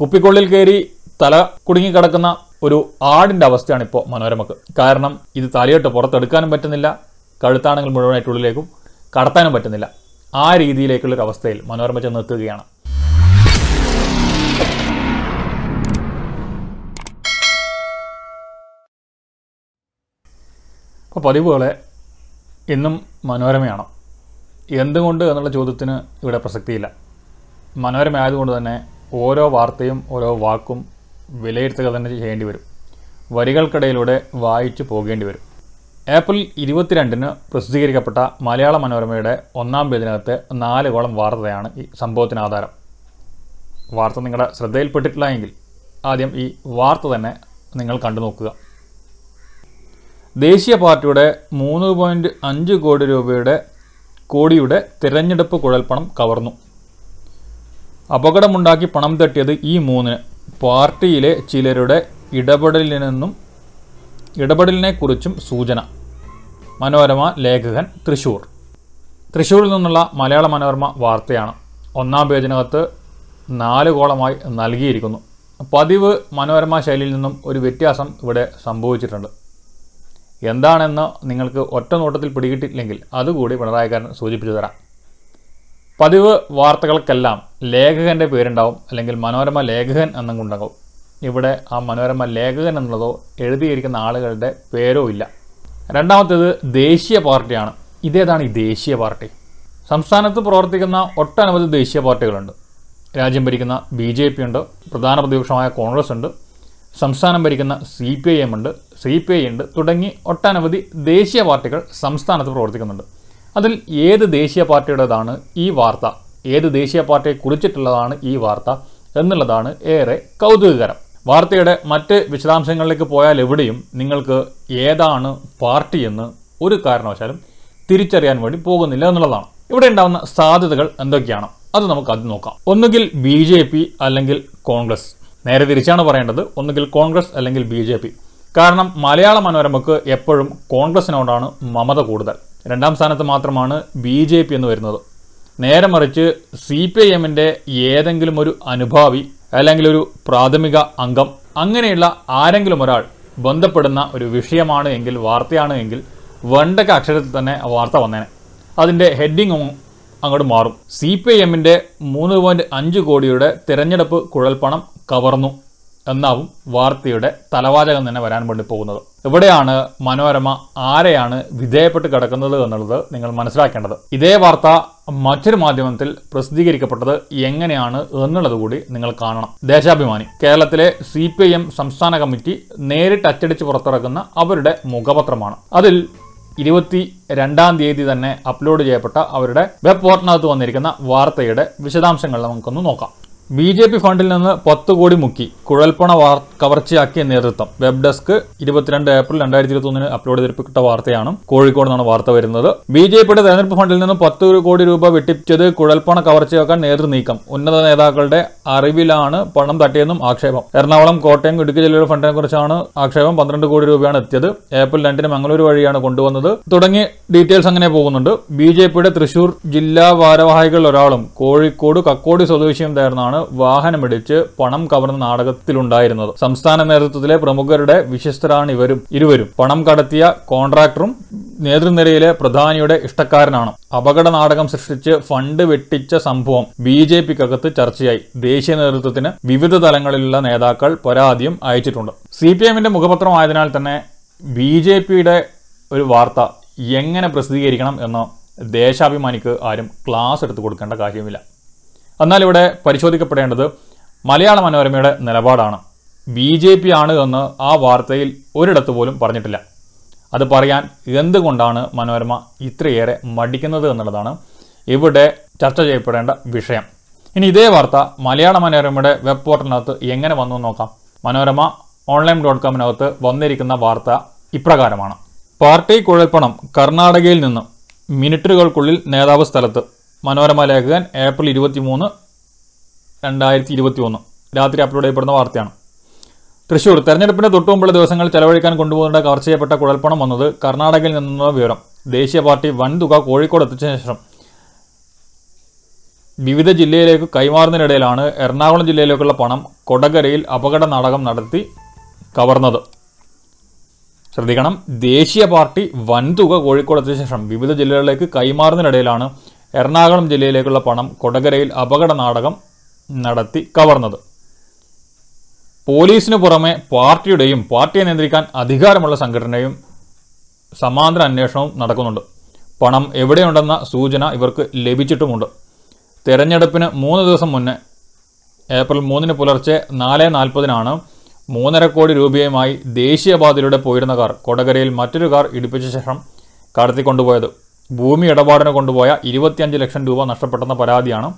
കുപ്പിക്കൊള്ളിൽ കയറി തല കുടുങ്ങിക്കിടക്കുന്ന ഒരു ആടിന്റെ അവസ്ഥയാണ് ഇപ്പോൾ മനോരമക്ക്. കാരണം ഇത് തലയിട്ട് പുറത്തെടുക്കാനും പറ്റുന്നില്ല കഴുത്താണെങ്കിൽ മുഴുവനായിട്ട് ഉള്ളിലേക്കും കടത്താനും പറ്റുന്നില്ല. ആ രീതിയിലേക്കുള്ളൊരു അവസ്ഥയിൽ മനോരമ ചെന്ന് എത്തുകയാണ് അപ്പോൾ പതിവ് പോലെ ഇന്നും മനോരമയാണ്. എന്തുകൊണ്ട് എന്നുള്ള ചോദ്യത്തിന് ഇവിടെ പ്രസക്തിയില്ല. മനോരമ ആയതുകൊണ്ട് തന്നെ ഓരോ വാർത്തയും ഓരോ വാക്കും വിലയിരുത്തുക തന്നെ ചെയ്യേണ്ടി വരും. വരികൾക്കിടയിലൂടെ വായിച്ചു പോകേണ്ടി വരും. ഏപ്രിൽ ഇരുപത്തിരണ്ടിന് പ്രസിദ്ധീകരിക്കപ്പെട്ട മലയാള മനോരമയുടെ ഒന്നാം പേജിനകത്തെ നാലുകോളം വാർത്തയാണ് ഈ സംഭവത്തിന് ആധാരം. വാർത്ത നിങ്ങളുടെ ശ്രദ്ധയിൽപ്പെട്ടിട്ടില്ല എങ്കിൽ ആദ്യം ഈ വാർത്ത തന്നെ നിങ്ങൾ കണ്ടു നോക്കുക. ദേശീയ പാർട്ടിയുടെ മൂന്ന് പോയിന്റ് അഞ്ച് കോടി രൂപയുടെ കോടിയുടെ തിരഞ്ഞെടുപ്പ് കുഴൽപ്പണം കവർന്നു. അപകടമുണ്ടാക്കി പണം തട്ടിയത് ഈ മൂന്നിന്. പാർട്ടിയിലെ ചിലരുടെ ഇടപെടലിൽ നിന്നും ഇടപെടലിനെക്കുറിച്ചും സൂചന. മനോരമ ലേഖകൻ തൃശൂർ. തൃശ്ശൂരിൽ നിന്നുള്ള മലയാള മനോരമ വാർത്തയാണ്. ഒന്നാം പേജിനകത്ത് നാല് കോളമായി നൽകിയിരിക്കുന്നു. പതിവ് മനോരമ ശൈലിയിൽ നിന്നും ഒരു വ്യത്യാസം ഇവിടെ സംഭവിച്ചിട്ടുണ്ട്. എന്താണെന്ന് നിങ്ങൾക്ക് ഒറ്റ നോട്ടത്തിൽ പിടികിട്ടില്ലെങ്കിൽ അതുകൂടി പിണറായിക്കാരൻ സൂചിപ്പിച്ചു തരാം. പതിവ് വാർത്തകൾക്കെല്ലാം ലേഖകന്റെ പേരുണ്ടാവും അല്ലെങ്കിൽ മനോരമ ലേഖകൻ എന്നും ഉണ്ടാകും. ഇവിടെ ആ മനോരമ ലേഖകൻ എന്നുള്ളതോ എഴുതിയിരിക്കുന്ന ആളുകളുടെ പേരോ ഇല്ല. രണ്ടാമത്തേത് ദേശീയ പാർട്ടിയാണ്. ഇതേതാണ് ഈ ദേശീയ പാർട്ടി. സംസ്ഥാനത്ത് പ്രവർത്തിക്കുന്ന ഒട്ടനവധി ദേശീയ പാർട്ടികളുണ്ട്. രാജ്യം ഭരിക്കുന്ന ബി ജെ പി ഉണ്ട് പ്രധാന പ്രതിപക്ഷമായ കോൺഗ്രസ് ഉണ്ട് സംസ്ഥാനം ഭരിക്കുന്ന സി പി ഐ എം ഉണ്ട് സി പി ഐ ഉണ്ട് തുടങ്ങി ഒട്ടനവധി ദേശീയ പാർട്ടികൾ സംസ്ഥാനത്ത് പ്രവർത്തിക്കുന്നുണ്ട്. അതിൽ ഏത് ദേശീയ പാർട്ടിയുടേതാണ് ഈ വാർത്ത ഏത് ദേശീയ പാർട്ടിയെ കുറിച്ചിട്ടുള്ളതാണ് ഈ വാർത്ത എന്നുള്ളതാണ് ഏറെ കൗതുകകരം. വാർത്തയുടെ മറ്റ് വിശദാംശങ്ങളിലേക്ക് പോയാൽ എവിടെയും നിങ്ങൾക്ക് ഏതാണ് പാർട്ടിയെന്ന് ഒരു കാരണവശാലും തിരിച്ചറിയാൻ വേണ്ടി പോകുന്നില്ല എന്നുള്ളതാണ്. ഇവിടെ ഉണ്ടാകുന്ന സാധ്യതകൾ എന്തൊക്കെയാണ്? അത് നമുക്ക് ആദ്യം നോക്കാം. ഒന്നുകിൽ ബി ജെ പി അല്ലെങ്കിൽ കോൺഗ്രസ്. നേരെ തിരിച്ചാണ് പറയേണ്ടത് ഒന്നുകിൽ കോൺഗ്രസ് അല്ലെങ്കിൽ ബി ജെ പി. കാരണം മലയാള മനോരമക്ക് എപ്പോഴും കോൺഗ്രസിനോടാണ് മമത കൂടുതൽ. രണ്ടാം സ്ഥാനത്ത് മാത്രമാണ് ബി ജെ പി എന്ന് വരുന്നത്. നേരെ മറിച്ച് സി പി ഐ എമ്മിന്റെ ഏതെങ്കിലും ഒരു അനുഭാവി അല്ലെങ്കിൽ ഒരു പ്രാഥമിക അംഗം അങ്ങനെയുള്ള ആരെങ്കിലും ഒരാൾ ബന്ധപ്പെടുന്ന ഒരു വിഷയമാണ് എങ്കിൽ വാർത്തയാണ് എങ്കിൽ വണ്ടക്ക അക്ഷരത്തിൽ തന്നെ വാർത്ത വന്നേനെ. അതിന്റെ ഹെഡിങ് അങ്ങോട്ട് മാറും. സി പി ഐ എമ്മിന്റെ മൂന്ന് പോയിന്റ് അഞ്ച് കോടിയുടെ തിരഞ്ഞെടുപ്പ് കുഴൽപ്പണം കവർന്നു. എന്നാവും വാർത്തയുടെ തലവാചകം തന്നെ വരാൻ വേണ്ടി പോകുന്നത്. എവിടെയാണ് മനോരമ? ആരെയാണ് വിധേയപ്പെട്ട് കിടക്കുന്നത് എന്നുള്ളത് നിങ്ങൾ മനസ്സിലാക്കേണ്ടത്. ഇതേ വാർത്ത മറ്റൊരു മാധ്യമത്തിൽ പ്രസിദ്ധീകരിക്കപ്പെട്ടത് എങ്ങനെയാണ് എന്നുള്ളത് കൂടി നിങ്ങൾ കാണണം. ദേശാഭിമാനി. കേരളത്തിലെ സി പി ഐ എം സംസ്ഥാന കമ്മിറ്റി നേരിട്ട് അച്ചടിച്ച് പുറത്തിറക്കുന്ന അവരുടെ മുഖപത്രമാണ്. അതിൽ ഇരുപത്തി രണ്ടാം തീയതി തന്നെ അപ്ലോഡ് ചെയ്യപ്പെട്ട അവരുടെ വെബ് പോർട്ടിനകത്ത് വന്നിരിക്കുന്ന വാർത്തയുടെ വിശദാംശങ്ങൾ നമുക്കൊന്ന് നോക്കാം. ബി ജെ പി ഫണ്ടിൽ നിന്ന് പത്ത് കോടി മുക്കി. കുഴൽപ്പണ വാർ കവർച്ചയാക്കിയ നേതൃത്വം. വെബ് ഡെസ്ക് ഇരുപത്തിരണ്ട് ഏപ്രിൽ രണ്ടായിരത്തി ഇരുപത്തി ഒന്നിന് അപ്ലോഡ് ചെയ്തിരിപ്പെട്ട വാർത്തയാണ് കോഴിക്കോട് നിന്നാണ് വാർത്ത വരുന്നത്. ബി ജെ പിയുടെ തെരഞ്ഞെടുപ്പ് ഫണ്ടിൽ നിന്ന് പത്ത് കോടി രൂപ വെട്ടിച്ചത് കുഴൽപ്പണ കവർച്ചയാക്കാൻ നേതൃനീക്കം. ഉന്നത നേതാക്കളുടെ അറിവിലാണ് പണം തട്ടിയെന്നും ആക്ഷേപം. എറണാകുളം കോട്ടയം ഇടുക്കി ജില്ലയുടെ ഫണ്ടിനെ കുറിച്ചാണ് ആക്ഷേപം. പന്ത്രണ്ട് കോടി രൂപയാണ് എത്തിയത്. ഏപ്രിൽ രണ്ടിന് മംഗളൂരു വഴിയാണ് കൊണ്ടുവന്നത്. തുടങ്ങി ഡീറ്റെയിൽസ് അങ്ങനെ പോകുന്നുണ്ട്. ബി ജെ പിയുടെ തൃശൂർ ജില്ലാ ഭാരവാഹികളിൽ ഒരാളും കോഴിക്കോട് കക്കോടി സ്വദേശിയും ചേർന്നാണ് വാഹനമിടിച്ച് പണം കവർന്ന നാടകത്തിലുണ്ടായിരുന്നത്. സംസ്ഥാന നേതൃത്വത്തിലെ പ്രമുഖരുടെ വിശ്വസ്തരാണ് ഇവരും. ഇരുവരും പണം കടത്തിയ കോൺട്രാക്ടറും നേതൃനിരയിലെ പ്രധാനിയുടെ ഇഷ്ടക്കാരനാണ്. അപകട നാടകം സൃഷ്ടിച്ച് ഫണ്ട് വെട്ടിച്ച സംഭവം ബി ജെ പിക്കകത്ത് ചർച്ചയായി. ദേശീയ നേതൃത്വത്തിന് വിവിധ തലങ്ങളിലുള്ള നേതാക്കൾ പരാതിയും അയച്ചിട്ടുണ്ട്. സി പി എമ്മിന്റെ മുഖപത്രമായതിനാൽ തന്നെ ബി ജെ പിയുടെ ഒരു വാർത്ത എങ്ങനെ പ്രസിദ്ധീകരിക്കണം എന്ന് ദേശാഭിമാനിക്ക് ആരും ക്ലാസ് എടുത്തു കൊടുക്കേണ്ട കാര്യമില്ല. എന്നാൽ ഇവിടെ പരിശോധിക്കപ്പെടേണ്ടത് മലയാള മനോരമയുടെ നിലപാടാണ്. ബി ജെ പി ആണ് എന്ന് ആ വാർത്തയിൽ ഒരിടത്ത് പോലും പറഞ്ഞിട്ടില്ല. അത് പറയാൻ എന്തുകൊണ്ടാണ് മനോരമ ഇത്രയേറെ മടിക്കുന്നത് എന്നുള്ളതാണ് ഇവിടെ ചർച്ച ചെയ്യപ്പെടേണ്ട വിഷയം. ഇനി ഇതേ വാർത്ത മലയാള മനോരമയുടെ വെബ് പോർട്ടലിനകത്ത് എങ്ങനെ വന്നു നോക്കാം. മനോരമ ഓൺലൈൻ ഡോട്ട് കോമിനകത്ത് വന്നിരിക്കുന്ന വാർത്ത ഇപ്രകാരമാണ്. പാർട്ടി കുഴൽപ്പണം കർണാടകയിൽ നിന്ന് മിനിറ്റുകൾക്കുള്ളിൽ നേതാവ് സ്ഥലത്ത് മനോരമ ലേഖകൻ ഏപ്രിൽ ഇരുപത്തി മൂന്ന് രണ്ടായിരത്തി ഇരുപത്തി ഒന്ന് രാത്രി അപ്ലോഡ് ചെയ്യപ്പെടുന്ന വാർത്തയാണ്. തൃശൂർ തെരഞ്ഞെടുപ്പിന്റെ തൊട്ടുമുമ്പുള്ള ദിവസങ്ങൾ ചെലവഴിക്കാൻ കൊണ്ടുപോകുന്ന കവർ ചെയ്യപ്പെട്ട കുഴൽപ്പണം വന്നത് കർണാടകയിൽ നിന്നുള്ള വിവരം. ദേശീയ പാർട്ടി വൻതുക കോഴിക്കോട് എത്തിച്ച ശേഷം. വിവിധ ജില്ലയിലേക്ക് കൈമാറുന്നതിനിടയിലാണ് എറണാകുളം ജില്ലയിലേക്കുള്ള പണം കൊടകരയിൽ അപകട നാടകം നടത്തി കവർന്നത്. ശ്രദ്ധിക്കണം ദേശീയ പാർട്ടി വൻതുക കോഴിക്കോട് എത്തിയ ശേഷം വിവിധ ജില്ലകളിലേക്ക് കൈമാറുന്നതിനിടയിലാണ് എറണാകുളം ജില്ലയിലേക്കുള്ള പണം കൊടകരയിൽ അപകട നാടകം നടത്തി കവർന്നത്. പോലീസിന് പുറമെ പാർട്ടിയുടെയും പാർട്ടിയെ നിയന്ത്രിക്കാൻ അധികാരമുള്ള സംഘടനയും സമാന്തര അന്വേഷണവും നടക്കുന്നുണ്ട്. പണം എവിടെയുണ്ടെന്ന സൂചന ഇവർക്ക് ലഭിച്ചിട്ടുമുണ്ട്. തെരഞ്ഞെടുപ്പിന് മൂന്ന് ദിവസം മുന്നേ ഏപ്രിൽ മൂന്നിന് പുലർച്ചെ നാല് നാൽപ്പതിനാണ് മൂന്നര കോടി രൂപയുമായി ദേശീയപാതയിലൂടെ പോയിരുന്ന കാർ കൊടകരയിൽ മറ്റൊരു കാർ ഇടിപ്പിച്ച ശേഷം കടത്തിക്കൊണ്ടുപോയത്. ഭൂമി ഇടപാടിന് കൊണ്ടുപോയ ഇരുപത്തിയഞ്ച് ലക്ഷം രൂപ നഷ്ടപ്പെട്ടെന്ന പരാതിയാണ്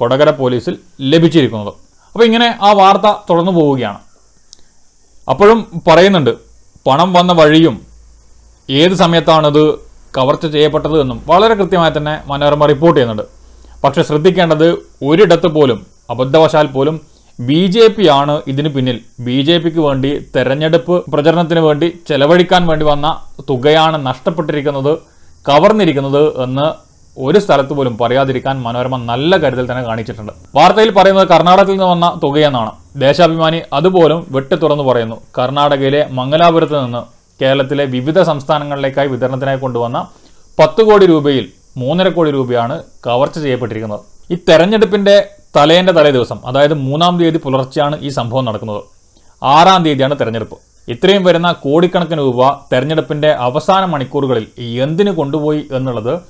കൊടകര പോലീസിൽ ലഭിച്ചിരിക്കുന്നത്. അപ്പോൾ ഇങ്ങനെ ആ വാർത്ത തുടർന്നു പോവുകയാണ്. അപ്പോഴും പറയുന്നുണ്ട് പണം വന്ന വഴിയും ഏത് സമയത്താണിത് കവർച്ച ചെയ്യപ്പെട്ടത് എന്നും വളരെ കൃത്യമായി തന്നെ മനോരമ റിപ്പോർട്ട് ചെയ്യുന്നുണ്ട്. പക്ഷെ ശ്രദ്ധിക്കേണ്ടത് ഒരിടത്ത് പോലും അബദ്ധവശാൽ പോലും ബി ജെ പി ആണ് ഇതിന് പിന്നിൽ. ബി ജെ പിക്ക് വേണ്ടി തെരഞ്ഞെടുപ്പ് പ്രചരണത്തിന് വേണ്ടി ചെലവഴിക്കാൻ വേണ്ടി വന്ന തുകയാണ് നഷ്ടപ്പെട്ടിരിക്കുന്നത് കവർന്നിരിക്കുന്നത് എന്ന് ഒരു സ്ഥലത്ത് പോലും പറയാതിരിക്കാൻ മനോരമ നല്ല കരുതൽ തന്നെ കാണിച്ചിട്ടുണ്ട്. വാർത്തയിൽ പറയുന്നത് കർണാടകത്തിൽ നിന്ന് വന്ന തുകയെന്നാണ്. ദേശാഭിമാനി അതുപോലും വെട്ടി തുറന്നു പറയുന്നു. കർണാടകയിലെ മംഗലാപുരത്ത് നിന്ന് കേരളത്തിലെ വിവിധ സംസ്ഥാനങ്ങളിലേക്കായി വിതരണത്തിനായി കൊണ്ടുവന്ന പത്ത് കോടി രൂപയിൽ മൂന്നര കോടി രൂപയാണ് കവർച്ച ചെയ്യപ്പെട്ടിരിക്കുന്നത്. ഈ തെരഞ്ഞെടുപ്പിന്റെ തലേന്റെ തലേ ദിവസം അതായത് മൂന്നാം തീയതി പുലർച്ചെയാണ് ഈ സംഭവം നടക്കുന്നത്. ആറാം തീയതിയാണ് തെരഞ്ഞെടുപ്പ്. ഇത്രയും വരുന്ന കോടിക്കണക്കിന് രൂപ തെരഞ്ഞെടുപ്പിന്റെ അവസാന മണിക്കൂറുകളിൽ എന്തിനു കൊണ്ടുപോയി എന്നുള്ളത്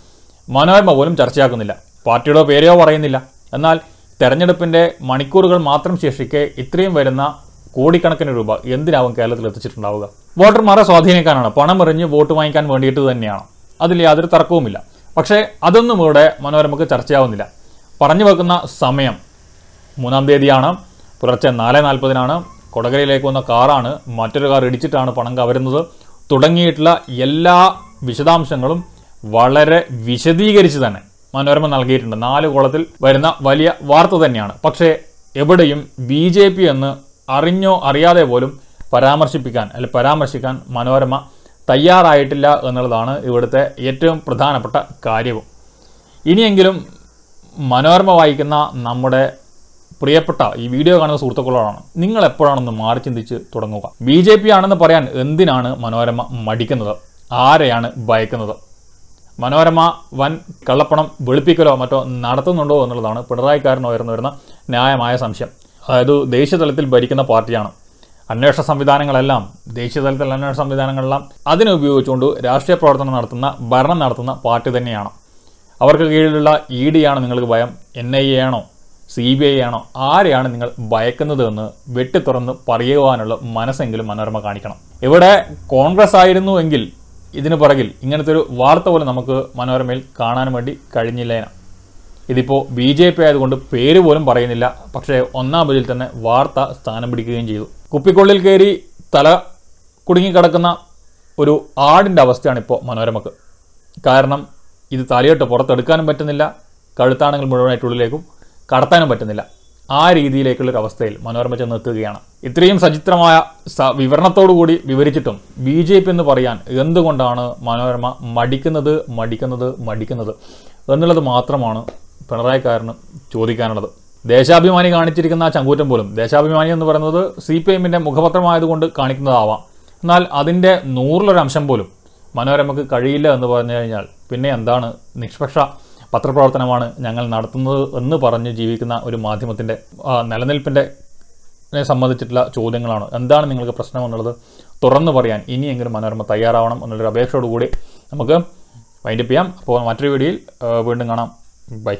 മനോരമ പോലും ചർച്ചയാക്കുന്നില്ല. പാർട്ടിയുടെ പേരോ പറയുന്നില്ല. എന്നാൽ തെരഞ്ഞെടുപ്പിന്റെ മണിക്കൂറുകൾ മാത്രം ശേഷിക്കെ ഇത്രയും വരുന്ന കോടിക്കണക്കിന് രൂപ എന്തിനാവും കേരളത്തിൽ എത്തിച്ചിട്ടുണ്ടാവുക? വോട്ടർമാരെ സ്വാധീനിക്കാനാണ്. പണം എറിഞ്ഞ് വോട്ട് വാങ്ങിക്കാൻ വേണ്ടിയിട്ട് തന്നെയാണ്. അതിൽ യാതൊരു തർക്കവുമില്ല. പക്ഷേ അതൊന്നും ഇവിടെ മനോരമക്ക് ചർച്ചയാവുന്നില്ല. പറഞ്ഞു വെക്കുന്ന സമയം മൂന്നാം തീയതിയാണ്. പുലർച്ചെ നാല് നാൽപ്പതിനാണ്. കൊടകരയിലേക്ക് വന്ന കാറാണ് മറ്റൊരു കാർ ഇടിച്ചിട്ടാണ് പണം കവരുന്നത്. തുടങ്ങിയിട്ടുള്ള എല്ലാ വിശദാംശങ്ങളും വളരെ വിശദീകരിച്ച് തന്നെ മനോരമ നൽകിയിട്ടുണ്ട്. നാല് കോളത്തിൽ വരുന്ന വലിയ വാർത്ത തന്നെയാണ്. പക്ഷേ എവിടെയും ബി ജെ പി എന്ന് അറിഞ്ഞോ അറിയാതെ പോലും പരാമർശിപ്പിക്കാൻ അല്ലെ പരാമർശിക്കാൻ മനോരമ തയ്യാറായിട്ടില്ല എന്നുള്ളതാണ് ഇവിടുത്തെ ഏറ്റവും പ്രധാനപ്പെട്ട കാര്യവും. ഇനിയെങ്കിലും മനോരമ വായിക്കുന്ന നമ്മുടെ പ്രിയപ്പെട്ട ഈ വീഡിയോ കാണുന്ന സുഹൃത്തുക്കളോടാണ് നിങ്ങൾ എപ്പോഴാണെന്ന് മാറി ചിന്തിച്ച് തുടങ്ങുക. ബി ജെ പി ആണെന്ന് പറയാൻ എന്തിനാണ് മനോരമ മടിക്കുന്നത്? ആരെയാണ് ഭയക്കുന്നത്? മനോരമ വൻ കള്ളപ്പണം വെളുപ്പിക്കലോ മറ്റോ നടത്തുന്നുണ്ടോ എന്നുള്ളതാണ് പിണറായിക്കാരൻ ഉയർന്നു വരുന്ന ന്യായമായ സംശയം. അതായത് ദേശീയതലത്തിൽ ഭരിക്കുന്ന പാർട്ടിയാണ്. അന്വേഷണ സംവിധാനങ്ങളെല്ലാം ദേശീയതലത്തിലുള്ള അന്വേഷണ സംവിധാനങ്ങളെല്ലാം അതിനെ ഉപയോഗിച്ചുകൊണ്ട് രാഷ്ട്രീയ പ്രവർത്തനം നടത്തുന്ന ഭരണം നടത്തുന്ന പാർട്ടി തന്നെയാണ്. അവർക്ക് കീഴിലുള്ള ഇ ഡി ആണ് നിങ്ങൾക്ക് ഭയം. എൻ ഐ എ ആണോ? സി ബി ഐ ആണോ? ആരെയാണ് നിങ്ങൾ ഭയക്കുന്നത് എന്ന് വെട്ടി തുറന്ന് പറയുവാനുള്ള മനസ്സെങ്കിലും മനോരമ കാണിക്കണം. ഇവിടെ കോൺഗ്രസ് ആയിരുന്നു എങ്കിൽ ഇതിന് പുറകിൽ ഇങ്ങനത്തെ ഒരു വാർത്ത പോലെ നമുക്ക് മനോരമയിൽ കാണാൻ വേണ്ടി കഴിഞ്ഞില്ലേന ഇതിപ്പോൾ ബി ജെ പി ആയതുകൊണ്ട് പേര് പോലും പറയുന്നില്ല. പക്ഷേ ഒന്നാം പേജിൽ തന്നെ വാർത്ത സ്ഥാനം പിടിക്കുകയും ചെയ്തു. കുപ്പിക്കൊള്ളിൽ കയറി തല കുടുങ്ങിക്കിടക്കുന്ന ഒരു ആടിന്റെ അവസ്ഥയാണ് ഇപ്പോൾ മനോരമക്ക്. കാരണം ഇത് തലയിട്ട് പുറത്തെടുക്കാനും പറ്റുന്നില്ല. കഴുത്താണെങ്കിൽ മുഴുവനായിട്ട് ഉള്ളിലേക്കും കടത്താനും പറ്റുന്നില്ല. ആ രീതിയിലേക്കുള്ളൊരു അവസ്ഥയിൽ മനോരമ ചെന്ന് എത്തുകയാണ് ഇത്രയും സചിത്രമായ വിവരണത്തോടുകൂടി വിവരിച്ചിട്ടും ബി ജെ പി എന്ന് പറയാൻ എന്തുകൊണ്ടാണ് മനോരമ മടിക്കുന്നത് മടിക്കുന്നത് മടിക്കുന്നത് എന്നുള്ളത് മാത്രമാണ് പിണറായിക്കാരന് ചോദിക്കാനുള്ളത്. ദേശാഭിമാനി കാണിച്ചിരിക്കുന്ന ആ ചങ്കൂറ്റം പോലും ദേശാഭിമാനി എന്ന് പറയുന്നത് സി പി എമ്മിന്റെ മുഖപത്രമായതുകൊണ്ട് കാണിക്കുന്നതാവാം. എന്നാൽ അതിന്റെ നൂറിലൊരംശം പോലും മനോരമക്ക് കഴിയില്ല എന്ന് പറഞ്ഞു കഴിഞ്ഞാൽ പിന്നെ എന്താണ് നിഷ്പക്ഷ പത്രപ്രവർത്തനമാണ് ഞങ്ങൾ നടത്തുന്നത് എന്ന് പറഞ്ഞ് ജീവിക്കുന്ന ഒരു മാധ്യമത്തിന്റെ നിലനിൽപ്പിന്റെ സംബന്ധിച്ചിട്ടുള്ള ചോദ്യങ്ങളാണ്. എന്താണ് നിങ്ങൾക്ക് പ്രശ്നം എന്നുള്ളത് തുറന്നു പറയാൻ ഇനിയെങ്കിലും മനോരമ തയ്യാറാവണം എന്നുള്ളൊരു അപേക്ഷയോടുകൂടി നമുക്ക് വൈൻഡപ്പ് ചെയ്യാം. അപ്പോൾ മറ്റൊരു വീഡിയോയിൽ വീണ്ടും കാണാം. ബൈ